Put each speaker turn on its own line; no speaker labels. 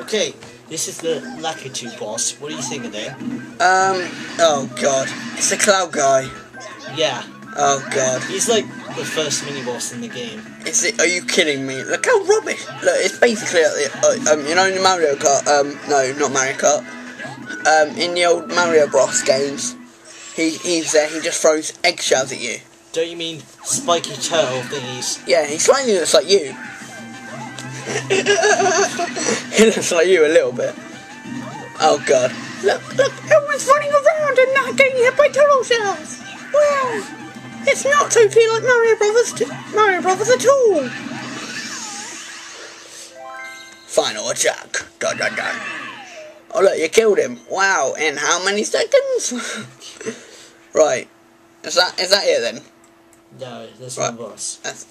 Okay, this is the Lakitu boss. What do you think of it?
Um, oh god. It's the cloud guy.
Yeah,
Oh god.
he's like the first mini boss in the game.
Is it, are you kidding me? Look how rubbish. Look, it's basically, uh, um, you know, in the Mario Kart, um, no, not Mario Kart, um, in the old Mario Bros games, he, he's there, he just throws eggshells at you.
Don't you mean spiky turtle thingies?
Yeah, he slightly looks like you. He looks like you a little bit. Oh god. Look, look, everyone's running around and not getting hit by turtle shells. Wow. It's not totally like Mario Brothers, t- Mario Brothers at all. Final attack. Dun, dun, dun. Oh look, you killed him. Wow, in how many seconds? right. Is that is that it then?
No, there's
Right.
one boss.
That's